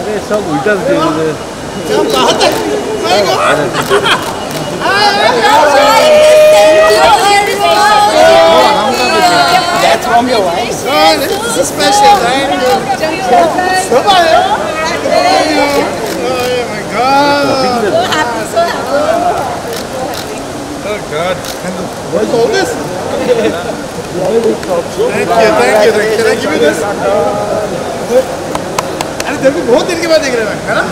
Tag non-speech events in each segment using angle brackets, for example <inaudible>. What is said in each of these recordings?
अरे सब उल्टा दे दे That's from your wife. Son, it's special right? Oh my God. Oh God. And the, what is all this? thank you, thank you, thank you. Can I give you this? अरे तेरे को बहुत दिन के बाद देख रहे हैं है ना?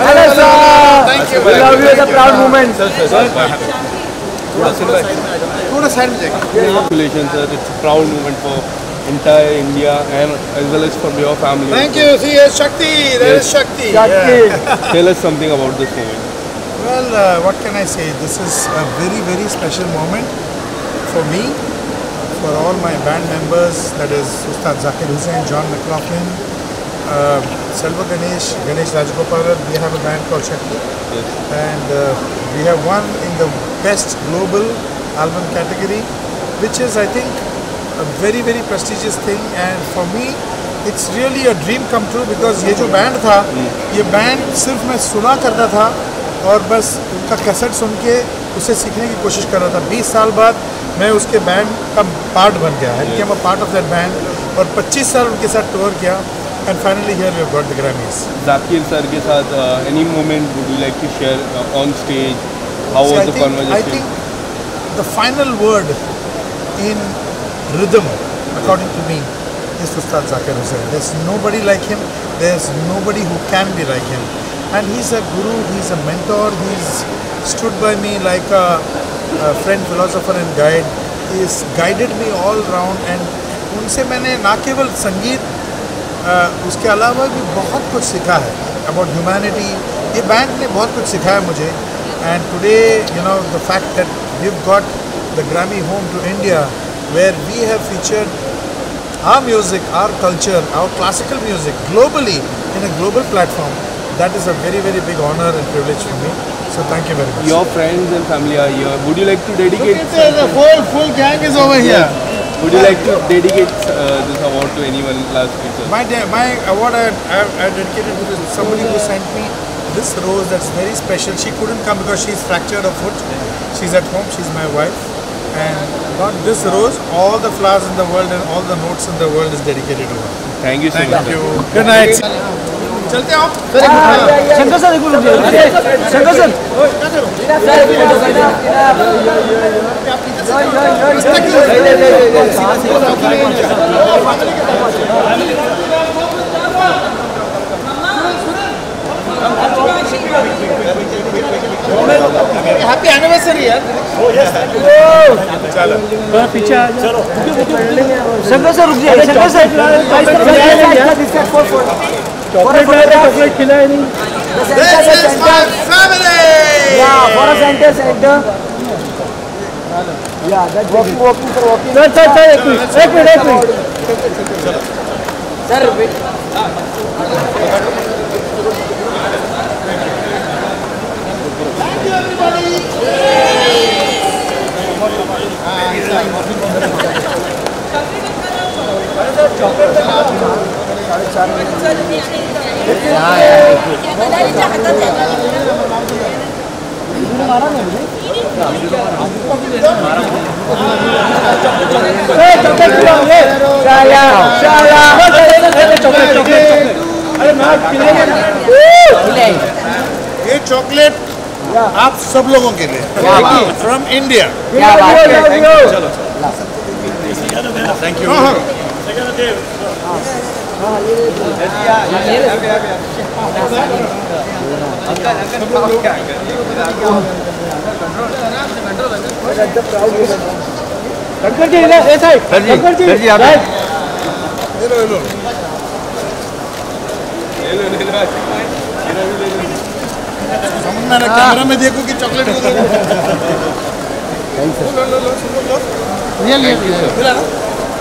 Hello, sir. Thank you. We love you. It's a proud moment. थोड़ा साइड में जाएगा Congratulations, sir. It's a proud moment for entire India and as well as for your family. Thank you. See, here's Shakti. There is Yes. Shakti. Shakti. Yeah. <laughs> Tell us something about this moment. Well, uh, what can I say? This is a very, very special moment for me, for all my band members, that is Ustad Zakir Hussain, John McLaughlin, uh, Selva Ganesh, Ganesh Rajgopalan. We have a band called Shakti. And uh, we have won in the best global album category, which is, I think, a very, very prestigious thing. And for me, it's really a dream come true because ये जो band था ये band सिर्फ़ मैं सुना करता था और बस उनका कैसेट सुन के उसे सीखने की कोशिश कर रहा था 20 साल बाद मैं उसके बैंड का पार्ट बन गया I became a part of that band और 25 साल उनके साथ टूर किया and finally here we got the Grammys Zakir sir के साथ uh, any moment would you like to share uh, on stage? How See, was I the think, conversation? I rhythm, according to me, is Ustad Zakir Hussain. There's nobody like him. There's nobody who can be like him. And he's a guru, he's a mentor, he's stood by me like a, a friend, philosopher and guide. He's guided me all round and उनसे मैंने ना केवल संगीत अ, उसके अलावा भी बहुत कुछ सीखा है अबाउट ह्यूमैनिटी ये बैंड ने बहुत कुछ सिखाया मुझे and today you know the fact that we got the Grammy home to India where we have featured our music, our culture, our classical music globally in a global platform. That is a very, very big honor and privilege for me. So thank you very much. Your friends and family are here. Would you like to dedicate? Look at the whole full gang is over here. Would you like to dedicate uh, this award to anyone last speaker? My my award I, I, I dedicated to somebody who sent me this rose that's very special. She couldn't come because she's fractured her foot. She's at home. She's my wife And got this rose. All the flowers in the world and all the notes in the world is dedicated to her. Thank you so Thank much. you. Good night. चलते हो आप Shankar sir एक minute Shankar sir happy anniversary यार पीछे Shankar sir रुक जाइए Shankar sir chocolate chocolate खिलाए नहीं. Yeah, that's walking, walking, sir, walking. Sir, sir, sir, एक मिनट, एक मिनट, एक मिनट. Sir, चॉकलेट, आप सब लोगों के लिए। फ्रॉम इंडिया है। Thank you Shankar ji Shankar ji. ले लो। कैमरा में देखो कि चॉकलेट सुनो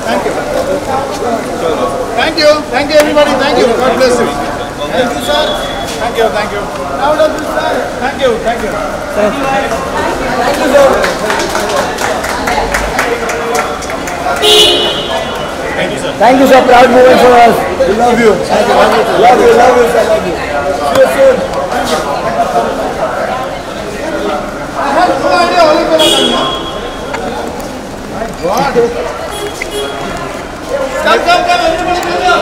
thank you thank you thank you everybody thank you God bless you thank you sir thank you thank you proud of you sir thank you thank you thank you sir Thank you, sir. Proud moment for us. We love you. Love you, love you, sir. Love you. See you soon. Come, come, come, everybody come here.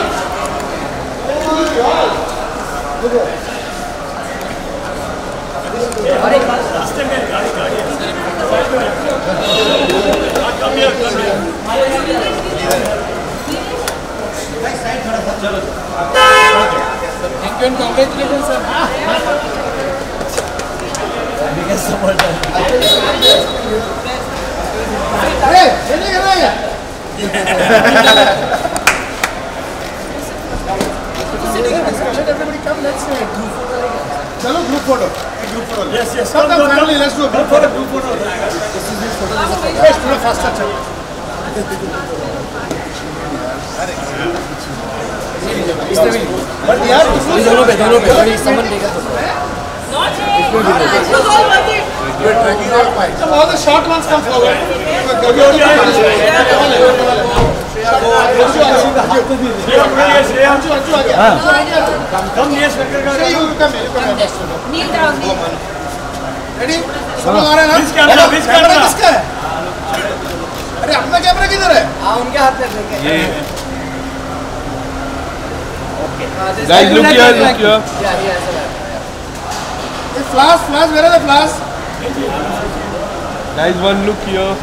Hey, चलिए कर रहे हैं Let everybody come, let's say group photo. चलो group photo. A group photo. Yes, yes. Come, come, family, let's do a group photo. Group photo. Yes, थोड़ा faster चलो. But यार इसमें दोनों पे दोनों पे बड़ी समन देगा तो Come all the short ones come forward. हैं है? अरे अपना कैमरा किधर है? उनके हाथ में guys look here look here ये flash, flash, where are the flash? guys one look here